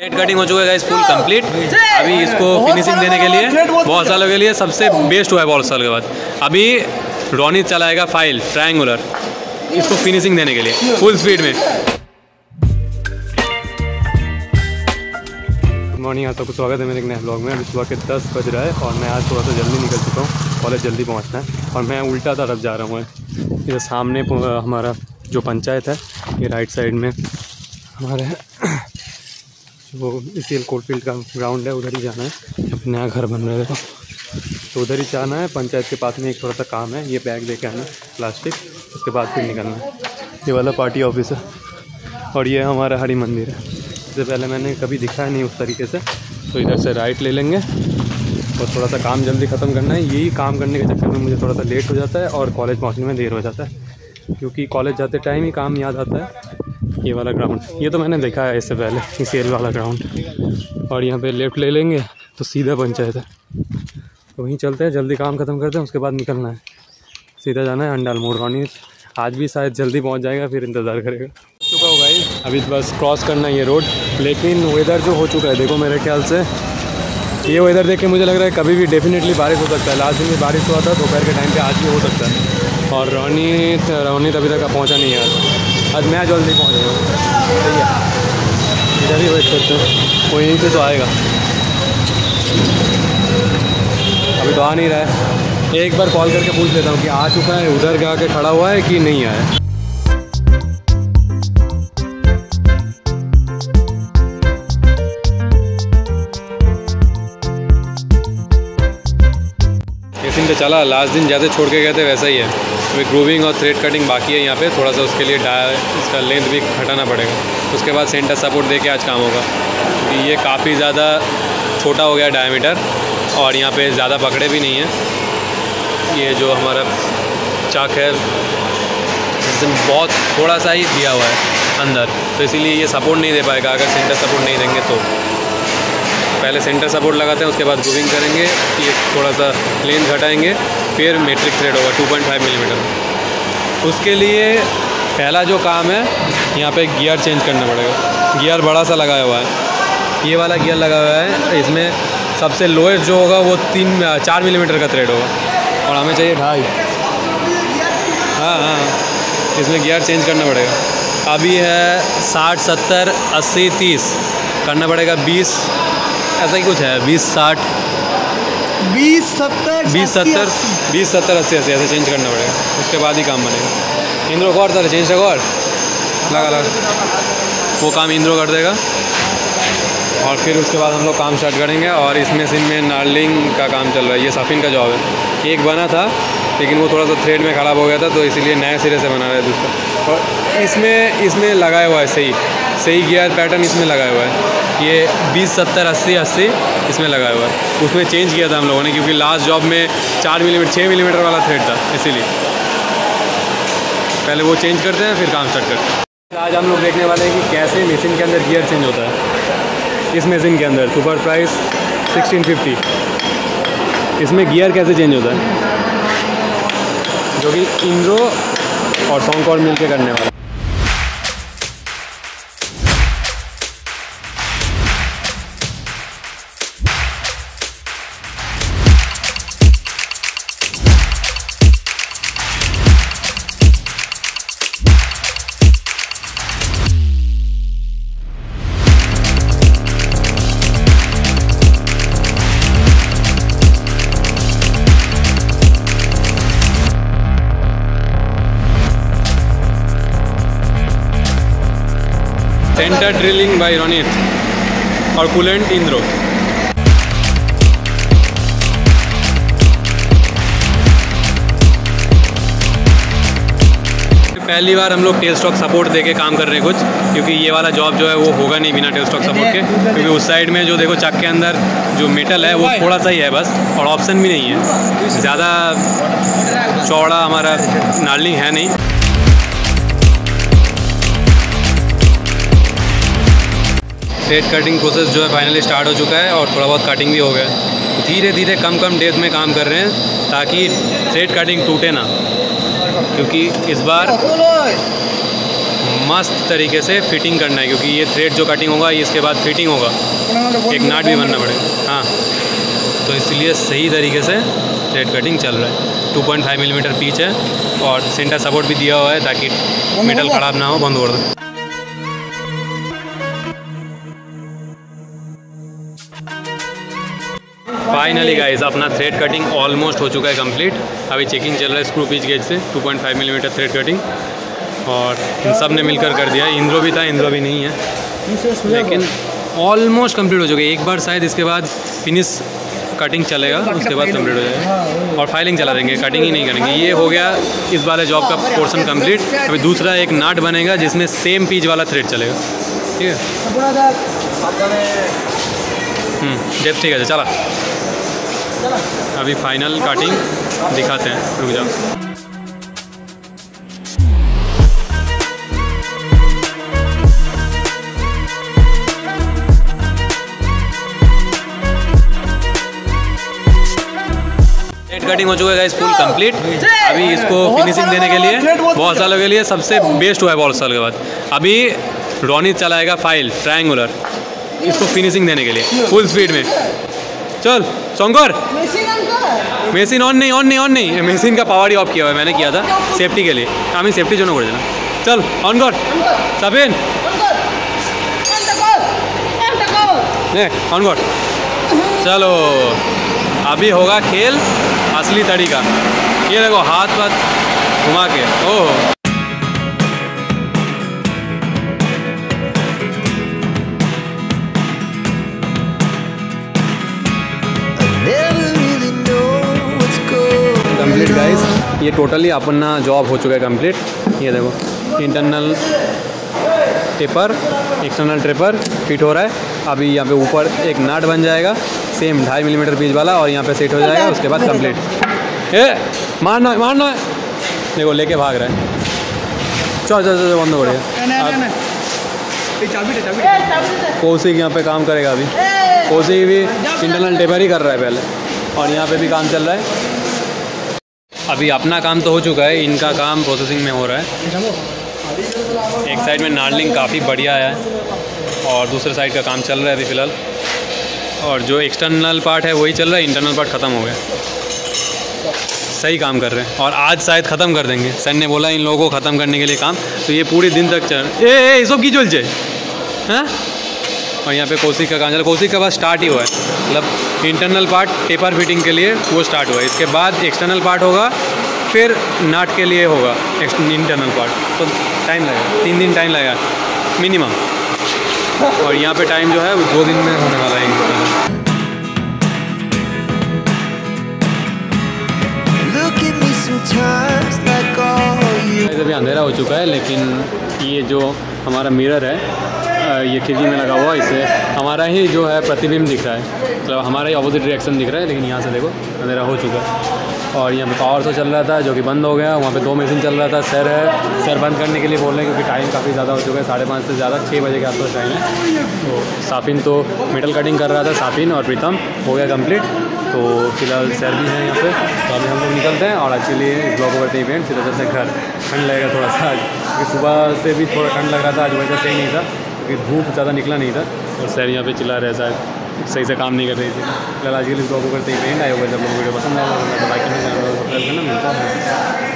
Head cutting हो चुका है गाइस फुल कंप्लीट अभी इसको फिनिशिंग देने के लिए बहुत सालों के लिए सबसे बेस्ट हुआ है बहुत साल के बाद। अभी रोनित चलाएगा फ़ाइल ट्रायंगुलर इसको फिनिशिंग देने के लिए फुल स्पीड में। गुड मॉर्निंग आप सबको स्वागत है मेरे नए ब्लॉग में। अभी सुबह के दस बज रहा है और मैं आज थोड़ा सा जल्दी निकल चुका हूँ कॉलेज जल्दी पहुँचना है और मैं उल्टा तरफ़ जा रहा हूँ। इधर सामने हमारा जो पंचायत है, ये राइट साइड में हमारे जो इसी कोलफील्ड का ग्राउंड है, उधर ही जाना है। नया घर बन रहा है देखो। तो उधर ही जाना है, पंचायत के पास में एक थोड़ा सा काम है, ये बैग लेके आना, प्लास्टिक, उसके बाद फिर निकलना है। ये वाला पार्टी ऑफ़िस है, और ये हमारा हरी मंदिर है। इससे पहले मैंने कभी दिखा नहीं उस तरीके से। तो इधर से राइट ले लेंगे, और थोड़ा सा काम जल्दी ख़त्म करना है। यही काम करने के चक्कर में मुझे थोड़ा सा लेट हो जाता है, और कॉलेज पहुँचने में देर हो जाता है। क्योंकि कॉलेज जाते टाइम ही काम याद आता है। ये वाला ग्राउंड ये तो मैंने देखा है इससे पहले, इस एल वाला ग्राउंड और यहाँ पे लेफ़्ट ले लेंगे तो सीधा पंचायत है। तो वहीं चलते हैं, जल्दी काम ख़त्म करते हैं, उसके बाद निकलना है। सीधा जाना है अंडाल मोड़ रोनी आज भी शायद जल्दी पहुँच जाएगा, फिर इंतज़ार करेगा। चुका ही अभी बस क्रॉस करना है ये रोड लेकिन वेदर जो हो चुका है, देखो मेरे ख्याल से। ये वेदर देख के मुझे लग रहा है कभी भी डेफिनेटली बारिश हो सकता है। लास्ट दिन भी बारिश हुआ था, दोपहर के टाइम पे आज भी हो सकता है। और रोनीत रोनीत अभी तक पहुँचा नहीं है। आज मैं जल्दी पहुँच गया इधर ही वेट करते हैं। यहीं से तो आएगा। अभी तो आ नहीं रहा है। एक बार कॉल करके पूछ लेता हूँ कि आ चुका है, उधर जाके खड़ा हुआ है कि नहीं आया तो चला लास्ट दिन जैसे छोड़ के गए थे वैसा ही है। अभी ग्रूविंग और थ्रेड कटिंग बाकी है यहाँ पे, थोड़ा सा उसके लिए डाय इसका लेंथ भी घटाना पड़ेगा। उसके बाद सेंटर सपोर्ट दे के आज काम होगा। क्योंकि ये काफ़ी ज़्यादा छोटा हो गया डायमीटर और यहाँ पे ज़्यादा पकड़े भी नहीं है। ये जो हमारा चाक है बहुत थोड़ा सा ही दिया हुआ है अंदर। तो इसीलिए ये सपोर्ट नहीं दे पाएगा। अगर सेंटर सपोर्ट नहीं देंगे तो। पहले सेंटर सपोर्ट लगाते हैं, उसके बाद ग्रूविंग करेंगे ये थोड़ा सा लेंथ घटाएँगे, फिर मेट्रिक थ्रेड होगा 2.5 मिलीमीटर उसके लिए पहला जो काम है, यहाँ पे गियर चेंज करना पड़ेगा। गियर बड़ा सा लगाया हुआ है। ये वाला गियर लगा हुआ है, इसमें सबसे लोएस्ट जो होगा, वो तीन, चार मिलीमीटर का थ्रेड होगा। और हमें चाहिए ढाई। हाँ हाँ इसमें गियर चेंज करना पड़ेगा। अभी है साठ, सत्तर, अस्सी, तीस। करना पड़ेगा बीस। ऐसा ही कुछ है बीस साठ। बीस सत्तर बीस सत्तर बीस सत्तर अस्सी अस्सी ऐसे चेंज करना पड़ेगा। उसके बाद ही काम बनेगा। इंद्रो को और सर चेंज को और। लगा लगा। वो काम इंद्रो कर देगा। और फिर उसके बाद हम लोग काम स्टार्ट करेंगे और इसमें सिन में नार्लिंग का काम चल रहा है। ये सफ़िन का जॉब है। एक बना था लेकिन वो थोड़ा सा थ्रेड में ख़राब हो गया था तो इसीलिए नए सिरे से बना रहे हैं दूसरा। और इसमें इसमें लगाया हुआ है सही। सही गियर पैटर्न इसमें लगाया हुआ है। ये बीस, सत्तर, अस्सी अस्सी इसमें लगाया हुआ है। उसमें चेंज किया था हम लोगों ने, क्योंकि लास्ट जॉब में चार मिलीमीटर छः मिलीमीटर वाला थ्रेड था, इसीलिए। पहले वो चेंज करते हैं, फिर काम स्टार्ट करते हैं। आज हम लोग देखने वाले हैं कि कैसे मशीन के अंदर गियर चेंज होता है। इस मशीन के अंदर सुपर प्राइस 1650 इसमें गियर कैसे चेंज होता है? जो कि इंद्रो और सॉन्ग कॉल मिल के करने वाला सेंटर ड्रिलिंग बाय रोनित और कूलेंट इंद्रो पहली बार हम लोग टेल स्टॉक सपोर्ट दे के काम कर रहे हैं कुछ, क्योंकि ये वाला जॉब जो है वो होगा नहीं बिना टेल स्टॉक सपोर्ट के। क्योंकि उस साइड में जो देखो चक के अंदर जो मेटल है वो थोड़ा सा ही है बस, और ऑप्शन भी नहीं है। ज़्यादा चौड़ा हमारा नार्लिंग है नहीं। थ्रेड कटिंग प्रोसेस जो है फाइनली स्टार्ट हो चुका है और थोड़ा बहुत कटिंग भी हो गया है। धीरे धीरे कम कम डेज़ में काम कर रहे हैं ताकि थ्रेड कटिंग टूटे ना क्योंकि इस बार मस्त तरीके से फिटिंग करना है क्योंकि ये थ्रेड जो कटिंग होगा इसके बाद फिटिंग होगा। एक नाट भी बनना पड़ेगा। हाँ। तो इसलिए सही तरीके से थ्रेड कटिंग चल रहा है। 2.5 मिलीमीटर mm पीच है और सेंटर सपोर्ट भी दिया हुआ है ताकि मेटल ख़राब ना हो बंद कर दो फाइनली गाइस अपना थ्रेड कटिंग ऑलमोस्ट हो चुका है कंप्लीट अभी चेकिंग चल रहा है स्क्रू पीच गेज से 2.5 मिलीमीटर थ्रेड कटिंग और इन सबने मिलकर कर दिया। इंद्रो भी था इंद्रो भी नहीं है। लेकिन ऑलमोस्ट कंप्लीट हो चुके एक बार शायद इसके बाद फिनिश कटिंग चलेगा उसके बाद कंप्लीट हो जाएगा। और फाइलिंग चला देंगे कटिंग ही नहीं करेंगे। ये हो गया इस वाले जॉब का पोर्सन कंप्लीट अभी दूसरा एक नाट बनेगा जिसमें सेम पीच वाला थ्रेड चलेगा। ठीक है? हम्म, जब ठीक है चला। अभी फाइनल कटिंग दिखाते हैं रुक जाओ। कटिंग हो चुका है फुल कंप्लीट अभी इसको फिनिशिंग देने के लिए बहुत सालों के लिए सबसे बेस्ट हुआ है बहुत साल के बाद। अभी रोनित चलाएगा फ़ाइल ट्रायंगुलर इसको फिनिशिंग देने के लिए फुल स्पीड में। चल। शंकर মেশিন অন নেই অন নেই অন নেই মেশিন का पावर ही ऑफ किया हुआ है मैंने किया था सेफ्टी के लिए আমি সেফটির জন্য করে দিলাম চল অন কর সাবিন ले ऑन कर चलो अभी होगा खेल असली तरीका ये देखो हाथ वाथ घुमा के ओह ये टोटली अपना जॉब हो चुका है कंप्लीट ये देखो internal taper external taper fit हो रहा है। अभी यहाँ पे ऊपर एक नाट बन जाएगा सेम ढाई मिलीमीटर पीच वाला और यहाँ पे सेट हो जाएगा उसके बाद कंप्लीट ए मारना मारना देखो लेके भाग रहा है। चल चल चल बंद हो गया। कौशिक यहाँ पे काम करेगा अभी। कौशिक भी इंटरनल टेपर ही कर रहा है पहले। और यहाँ पे भी काम चल रहा है। अभी अपना काम तो हो चुका है, इनका काम प्रोसेसिंग में हो रहा है। एक साइड में नार्लिंग काफ़ी बढ़िया है और दूसरे साइड का काम चल रहा है अभी फ़िलहाल। और जो एक्सटर्नल पार्ट है, वही चल रहा है इंटरनल पार्ट ख़त्म हो गया। सही काम कर रहे हैं और आज शायद ख़त्म कर देंगे। सर ने बोला इन लोगों को ख़त्म करने के लिए काम तो ये पूरे दिन तक चल ए ए ए, सब की चलছে हाँ? और यहाँ पे कोसी का काम चल कौशिक का बस स्टार्ट ही हुआ है। मतलब इंटरनल पार्ट पेपर फिटिंग के लिए वो स्टार्ट हुआ है। इसके बाद एक्सटर्नल पार्ट होगा फिर नाट के लिए होगा इंटरनल पार्ट तो टाइम लगेगा तीन दिन टाइम लगेगा मिनिमम और यहाँ पे टाइम जो है वो दो दिन में होने वाला है। अभी अंधेरा हो चुका है लेकिन ये जो हमारा मिरर है ये खिड़की में लगा हुआ है, इससे हमारा ही जो है प्रतिबिंब दिख रहा है। मतलब हमारा ही अपोजिट रिएक्शन दिख रहा है, लेकिन यहाँ से देखो, अंधेरा हो चुका है। और यहाँ पे पावर तो चल रहा था, जो कि बंद हो गया, वहाँ पे दो मशीन चल रहा था, सर है, सर बंद करने के लिए बोल रहे हैं, क्योंकि टाइम काफ़ी ज़्यादा हो चुका है, साढ़े पाँच से ज़्यादा छः बजे के आसपास टाइम है। तो साफिन तो मेटल कटिंग कर रहा था, साफिन और प्रीतम, हो गया कंप्लीट तो फ़िलहाल सर भी हैं यहाँ पे तो अभी हम लोग निकलते हैं, और लिए इस ब्लॉग को करते हैं इवेंट सीधा चलते हैं घर। ठंड लगेगा थोड़ा सा आज, क्योंकि सुबह से भी थोड़ा ठंड लग रहा था, आज वैसा सही नहीं था। क्योंकि धूप ज़्यादा निकला नहीं था और सर यहाँ पे चिल्ला रहे शायद सही से काम नहीं कर रही थी। फ़िलहाल आज के लिए ब्लॉग करते ही पेंट आए होगा जब लोग वीडियो पसंद आएगा तो बाकी करना, मिलता है।